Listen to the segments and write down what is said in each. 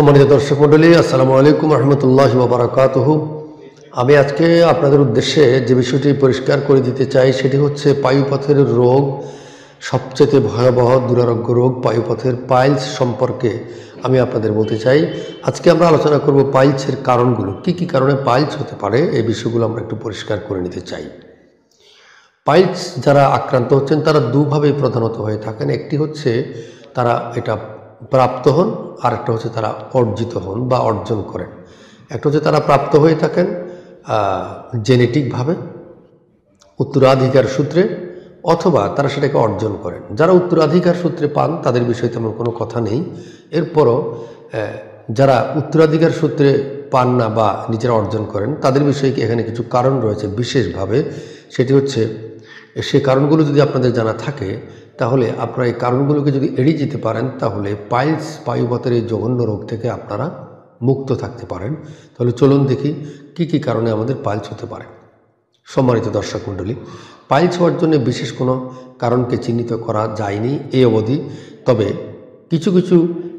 সম্মানিত দর্শক মণ্ডলী, আসসালামু আলাইকুম রহমতুল্লাহ বারাকাতহ। আমি আজকে আপনাদের উদ্দেশ্যে যে বিষয়টি পরিষ্কার করে দিতে চাই সেটি হচ্ছে পায়ুপথের রোগ, সবচেয়ে ভয়াবহ দুরারোগ্য রোগ পায়ুপথের পাইলস সম্পর্কে আমি আপনাদের বলতে চাই। আজকে আমরা আলোচনা করব পাইলসের কারণগুলো। কি কি কারণে পাইলস হতে পারে? এই বিষয়গুলো আমরা একটু পরিষ্কার করে নিতে চাই। পাইলস যারা আক্রান্ত হচ্ছেন, তারা দুভাবেই প্রধানত হয়ে থাকেন। একটি হচ্ছে তারা এটা প্রাপ্ত হন, আর একটা হচ্ছে তারা অর্জিত হন বা অর্জন করেন। একটা হচ্ছে তারা প্রাপ্ত হয়ে থাকেন জেনেটিকভাবে, উত্তরাধিকার সূত্রে, অথবা তারা সেটাকে অর্জন করেন। যারা উত্তরাধিকার সূত্রে পান, তাদের বিষয়ে তেমন কোনো কথা নেই। এরপরও যারা উত্তরাধিকার সূত্রে পান না বা নিজেরা অর্জন করেন, তাদের বিষয়ে এখানে কিছু কারণ রয়েছে বিশেষভাবে? সেটি হচ্ছে, সে কারণগুলো যদি আপনাদের জানা থাকে তাহলে আপনারা এই কারণগুলোকে যদি এড়িয়ে যেতে পারেন, তাহলে পাইলস পায়ুপথের এই জঘন্য রোগ থেকে আপনারা মুক্ত থাকতে পারেন। তাহলে চলুন দেখি কি কি কারণে আমাদের পাইলস হতে পারে। সম্মানিত দর্শক মণ্ডলী, পাইলস হওয়ার জন্য বিশেষ কোনো কারণকে চিহ্নিত করা যায়নি এই অবধি। তবে কিছু কিছু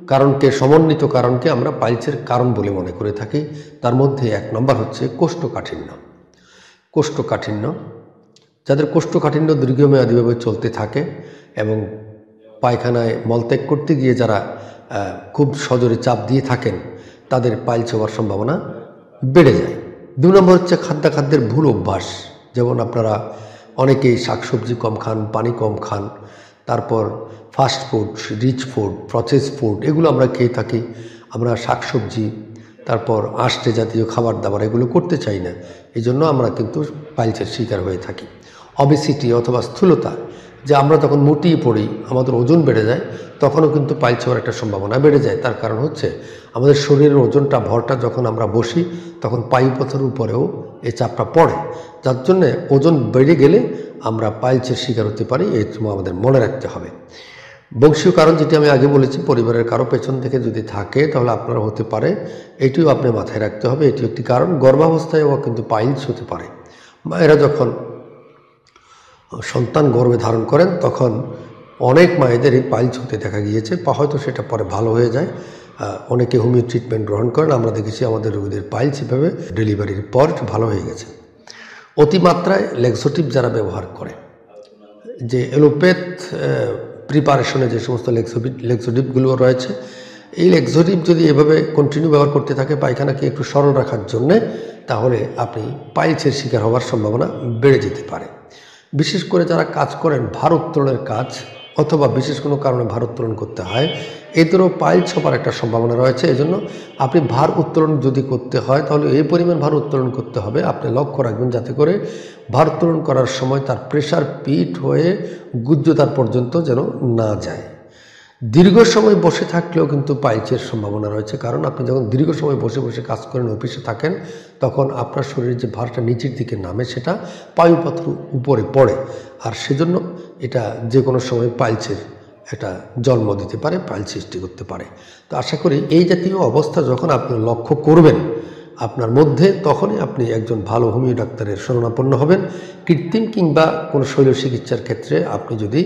কারণকে, সমন্বিত কারণকে আমরা পাইলসের কারণ বলে মনে করে থাকি। তার মধ্যে এক নম্বর হচ্ছে কোষ্ঠকাঠিন্য। কোষ্ঠকাঠিন্য, যাদের কোষ্ঠকাঠিন্য দীর্ঘমেয়াদীভাবে চলতে থাকে এবং পায়খানায় মলত্যাগ করতে গিয়ে যারা খুব সজোরে চাপ দিয়ে থাকেন, তাদের পাইলস হওয়ার সম্ভাবনা বেড়ে যায়। দু নম্বর হচ্ছে খাদ্যাখাদ্যের ভুল অভ্যাস। যেমন আপনারা অনেকেই শাকসবজি কম খান, পানি কম খান, তারপর fast food, rich food, process food, এগুলো আমরা খেয়ে থাকি। আমরা শাকসবজি, তারপর আষ্টে জাতীয় খাবার দাবার এগুলো করতে চাই না। এই জন্য আমরা কিন্তু পাইলসের শিকার হয়ে থাকি। অবেসিটি অথবা স্থূলতা যে আমরা যখন মুটিয়ে পড়ি, আমাদের ওজন বেড়ে যায়, তখনও কিন্তু পাইলস হওয়ার একটা সম্ভাবনা বেড়ে যায়। তার কারণ হচ্ছে আমাদের শরীরের ওজনটা, ভরটা যখন আমরা বসি, তখন পায়ুপথের উপরেও এই চাপটা পড়ে। যার জন্যে ওজন বেড়ে গেলে আমরা পাইলসের শিকার হতে পারি এই আমাদের মনে রাখতে হবে। বংশীয় কারণ যেটি আমি আগে বলেছি, পরিবারের কারও পেছন থেকে যদি থাকে, তাহলে আপনারা হতে পারে। এটিও আপনি মাথায় রাখতে হবে, এটি একটি কারণ। গর্ভাবস্থায়ও কিন্তু পাইলস হতে পারে। মায়েরা যখন সন্তান গর্ভে ধারণ করেন, তখন অনেক মায়েদের এই পাইলস হতে দেখা গিয়েছে, বা হয়তো সেটা পরে ভালো হয়ে যায়। অনেকে হোমিও ট্রিটমেন্ট গ্রহণ করেন, আমরা দেখেছি আমাদের রোগীদের পাইলস এভাবে ডেলিভারির পর ভালো হয়ে গেছে। অতিমাত্রায় লেক্সোটিভ যারা ব্যবহার করে, যে এলোপ্যাথ প্রিপারেশনে যে সমস্ত লেক্সোডিপ লেক্সোডিপগুলো রয়েছে, এই লেক্সোডিপ যদি এভাবে কন্টিনিউ ব্যবহার করতে থাকে পায়খানাকে একটু সরল রাখার জন্যে, তাহলে আপনি পাইলসের শিকার হওয়ার সম্ভাবনা বেড়ে যেতে পারে। বিশেষ করে যারা কাজ করেন ভারোত্তোলনের কাজ, অথবা বিশেষ কোনো কারণে ভার উত্তোলন করতে হয়, এদেরও পাইল ছপার একটা সম্ভাবনা রয়েছে। এজন্য আপনি ভার উত্তোলন যদি করতে হয়, তাহলে এই পরিমাণ ভার উত্তোলন করতে হবে। আপনি লক্ষ্য রাখবেন যাতে করে ভার উত্তোলন করার সময় তার প্রেশার পিট হয়ে গুজ্জতার পর্যন্ত যেন না যায়। দীর্ঘ সময় বসে থাকলেও কিন্তু পাইলসের সম্ভাবনা রয়েছে। কারণ আপনি যখন দীর্ঘ সময় বসে বসে কাজ করেন, অফিসে থাকেন, তখন আপনার শরীরের যে ভারটা নিচের দিকে নামে, সেটা পায়ুপথের উপরে পড়ে। আর সেজন্য এটা যে কোনো সময় পাইলসের একটা জন্ম দিতে পারে পাইল সৃষ্টি করতে পারে। তো আশা করি এই জাতীয় অবস্থা যখন আপনি লক্ষ্য করবেন, আপনার মধ্যে তখনই আপনি একজন ভালো হোমিও ডাক্তারের শরণাপন্ন হবেন। কৃত্রিম কিংবা কোনো শৈল চিকিৎসার ক্ষেত্রে আপনি যদি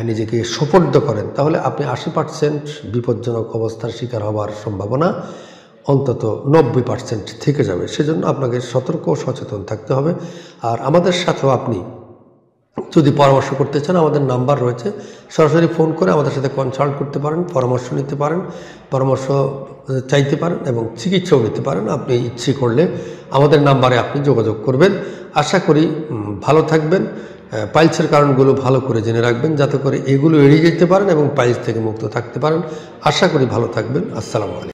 নিজেকে সোপর্দ করেন, তাহলে আপনি আশি পার্সেন্ট বিপজ্জনক অবস্থার শিকার হওয়ার সম্ভাবনা অন্তত নব্বই পার্সেন্ট থেকে যাবে। সেজন্য আপনাকে সতর্ক ও সচেতন থাকতে হবে। আর আমাদের সাথেও আপনি যদি পরামর্শ করতে চান, আমাদের নাম্বার রয়েছে। সরাসরি ফোন করে আমাদের সাথে কনসাল্ট করতে পারেন, পরামর্শ নিতে পারেন, পরামর্শ চাইতে পারেন এবং চিকিৎসাও নিতে পারেন। আপনি ইচ্ছে করলে আমাদের নাম্বারে আপনি যোগাযোগ করবেন। আশা করি ভালো থাকবেন। পাইলসের কারণগুলো ভালো করে জেনে রাখবেন, যাতে করে এগুলো এড়িয়ে যেতে পারেন এবং পাইলস থেকে মুক্ত থাকতে পারেন। আশা করি ভালো থাকবেন। আসসালামু আলাইকুম।